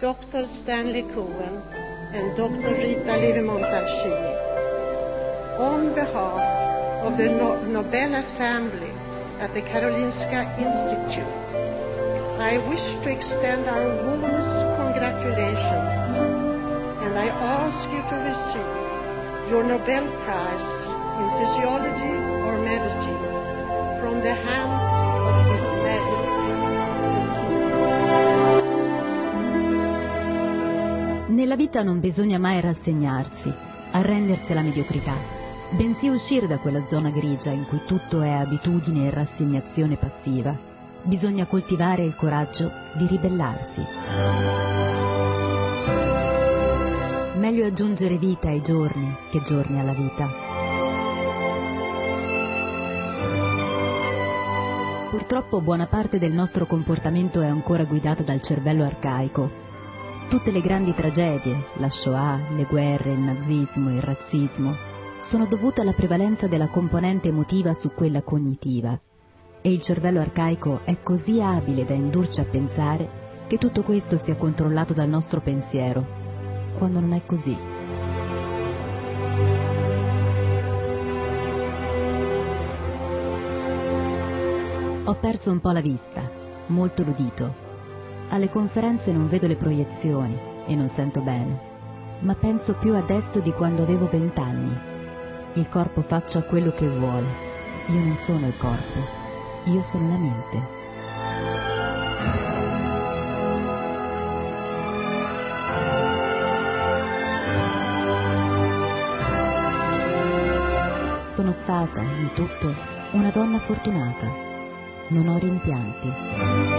Dr. Stanley Cohen and Dr. Rita Levi-Montalcini. On behalf of the no Nobel Assembly at the Karolinska Institute, I wish to extend our warmest congratulations and I ask you to receive your Nobel Prize in Physiology or Medicine from the hands Nella vita non bisogna mai rassegnarsi, arrendersi alla mediocrità, bensì uscire da quella zona grigia in cui tutto è abitudine e rassegnazione passiva. Bisogna coltivare il coraggio di ribellarsi. Meglio aggiungere vita ai giorni che giorni alla vita. Purtroppo buona parte del nostro comportamento è ancora guidata dal cervello arcaico. Tutte le grandi tragedie, la Shoah, le guerre, il nazismo, il razzismo, sono dovute alla prevalenza della componente emotiva su quella cognitiva. E il cervello arcaico è così abile da indurci a pensare che tutto questo sia controllato dal nostro pensiero, quando non è così. Ho perso un po' la vista, molto l'udito. Alle conferenze non vedo le proiezioni e non sento bene, ma penso più adesso di quando avevo vent'anni. Il corpo faccia quello che vuole. Io non sono il corpo, io sono la mente. Sono stata, in tutto, una donna fortunata. Non ho rimpianti.